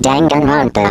Danganronpa.